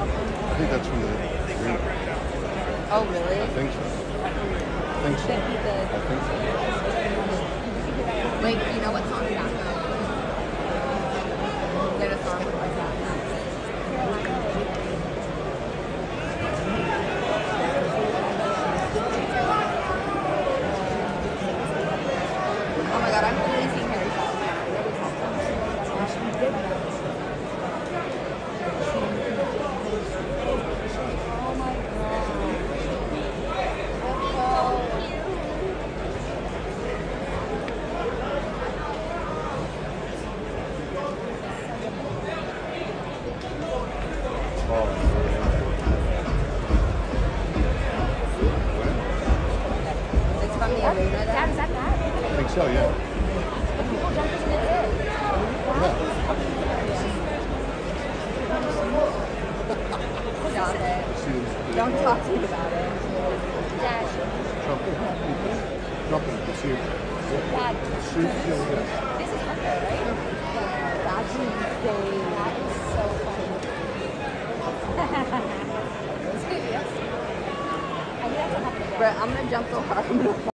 I think that's from the. Oh, really? I think so. I think so. Think he did. I think so. Wait, you know what song is that? Get a song like that. Oh my god, I'm really seeing Harry Oh my It's from the arena. Dad, is that that? I think so, yeah. The people jumping in it. Stop it. Don't talk to me about it. Dad, Jumping. Jumping. You see it? Dad, See it? Yeah, yeah. this is Hunter, right? That's insane. That is so funny. I knew that's what happened again. Bro, I'm gonna jump so hard.